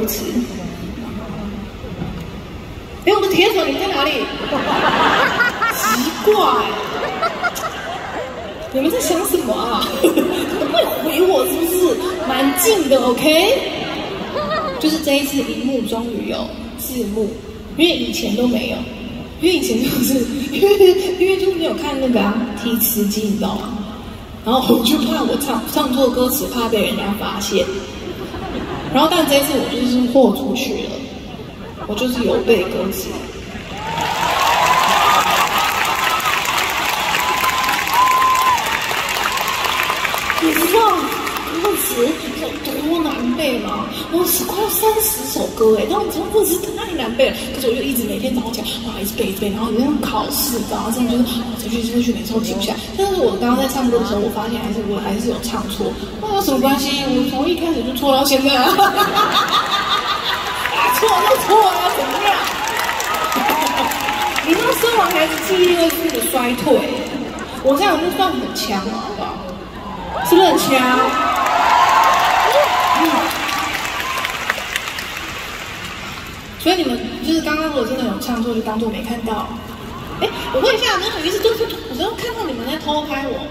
歌词。哎，我的铁粉，你在哪里？奇怪，你们在想什么啊？会回我是不是？蛮近的，OK？就是这一次荧幕终于有字幕，因为以前都没有，因为以前就是因为 因为就没有看那个啊提词机，你知道吗？然后我就怕我唱唱错歌词，怕被人家发现。然后但这一次我就是豁出去了。我就是有背歌词，你知道歌词有多难背吗？我是快要三十首歌哎，然后真的是太难背了。可是我就一直每天早上起来，哇，一直背一背，然后每天考试，然后真的就是这句这句每次都记不下。但是我刚刚在唱歌的时候，我发现还是我还是有唱错，那有什么关系？我从一开始就错到现在啊。错就错啊，怎么样？你知道生完孩子记忆力会这么衰退？我这样就算很强，好不好？是不是很强？所以你们就是刚刚如果真的有唱错，就当做没看到。哎，我问一下，那有意思就是我只要看到你们在偷拍我。